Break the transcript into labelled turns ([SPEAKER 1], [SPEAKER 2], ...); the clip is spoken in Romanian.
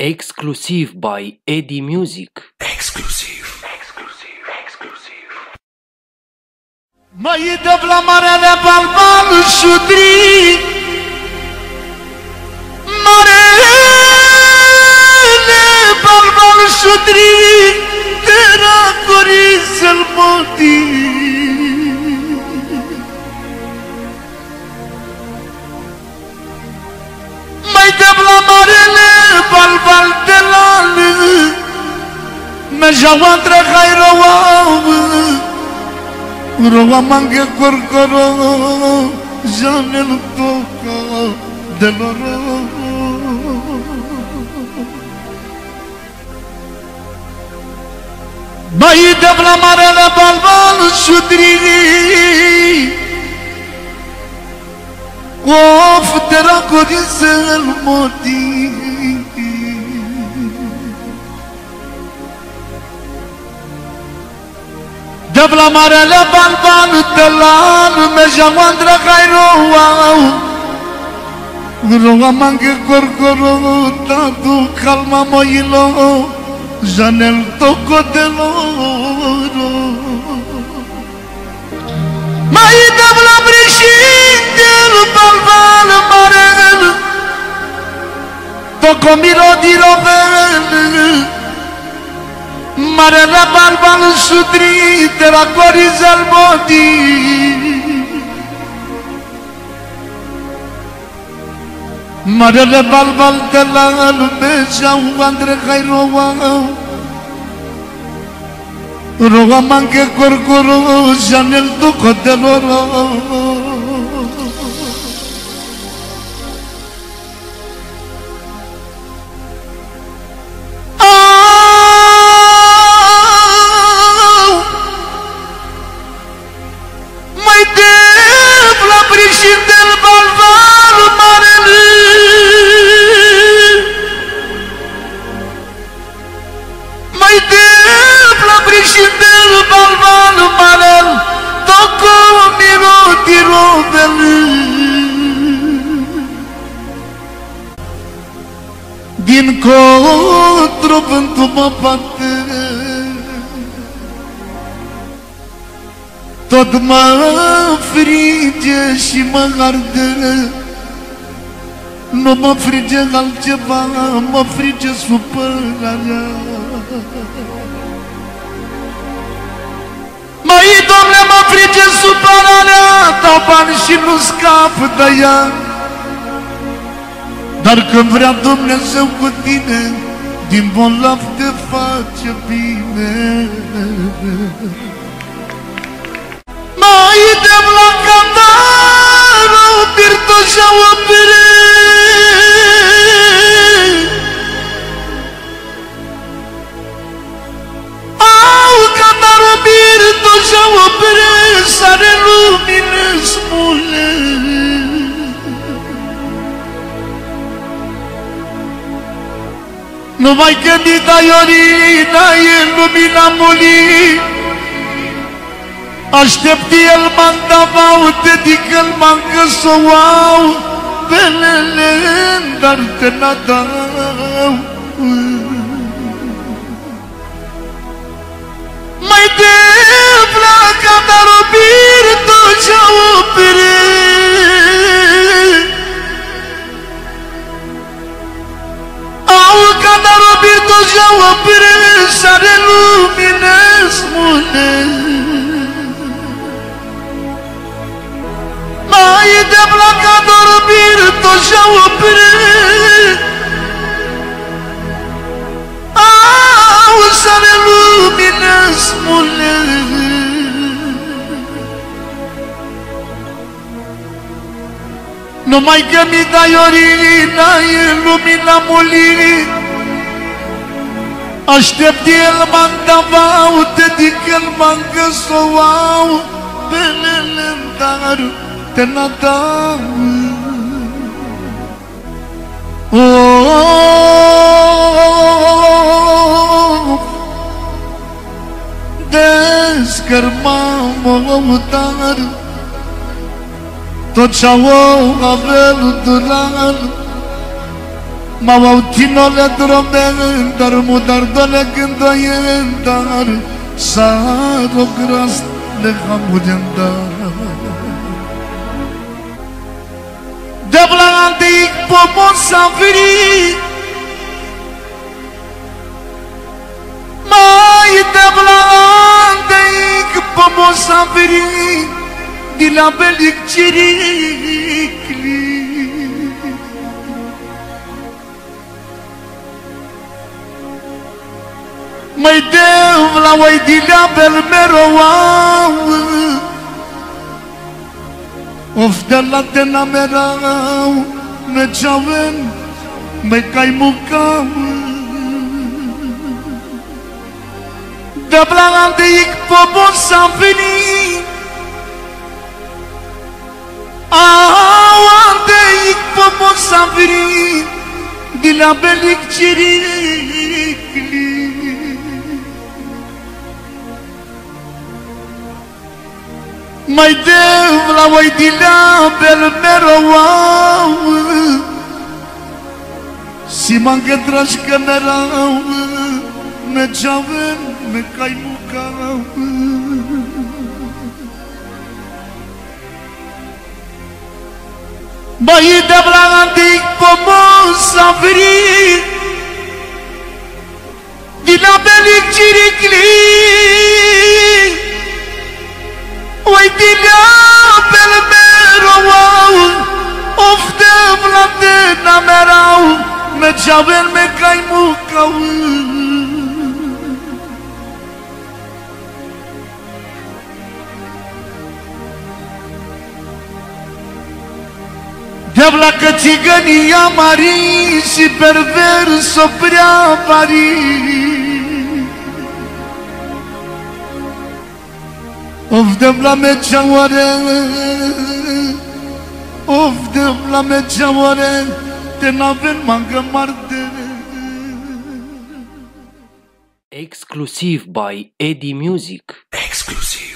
[SPEAKER 1] Exclusiv by Eddie Music.
[SPEAKER 2] Exclusiv. Exclusiv. Exclusiv.
[SPEAKER 3] Mai de la marea de balban șudri Mare de balban șudri Tera corisel moti Mai Mergeau între Hairoau Roa mangue corcoro Jane nu toca de loro Bai de la mare la balbal șudri Of de la corisel motiv Devla marele balban telan Meja mandra kairo wow Roga mange korkoro Tatu kalma moilo Janel toko de loro Mai devla brishintel balban marel Toko miro di rovel Marele balban sudri de la Corizel Modi Marele balban de la Lumejau Andre Cairova Roga manche corcoro Janel duco de loro Mai Din contro pentru mă bate. Tot mă frige și mă arde. Nu mă frige altceva, mă frige supărarea. Mai, domne, mă frige supărarea Dau bani și nu scap de ea. Dar când vrea Dumnezeu cu tine Din bolnav te face bine. Mai de la cantară Birtoșa opere Au cantară Birtoșa opere Sare lumine smule Numai când îi dai orina E lumina mulit Aștept el mandavau, dedică-l mancă să o au Pelele, dar te nadau tot ce opere Au ca dar obir tot ce opere Sare luminez mune Mai de placa dormir tot ce opere Numai că mi dai orina e lumina mulit Aștept el mandavau, dedică-l mangă să o au. Belele dar te nadau Oh, descărmam dar Tot șauou avelul duran M-au autinole droben Dar mudar dole gândoien Dar Sa do gras de hamuren Dar De blandic pomon s-a virit Mai de blandic pomon s-a saviri Dila belik cirikli Mai deu la oi dilea bel merou Of de la tena merau Me chaven Me cai mucau. De blanc de ic popon s-am venit Au de ic popon s-am venit Dilea belic ciricli Mai dev la oi dilea bel merou Si m-am gădraș că merau Mergeaven, me cai mucau Băi de blantic pomos a venit Din abelic ciricli Oi din apel merou Of de blantic merau Mergeaven, me cai mucau Diavla că țigănia mari și pervers o prea pari Of de la mecea oare Of de la mecea oare Te n-avem mangă marte
[SPEAKER 1] Exclusiv by Eddie Music.
[SPEAKER 2] Exclusiv.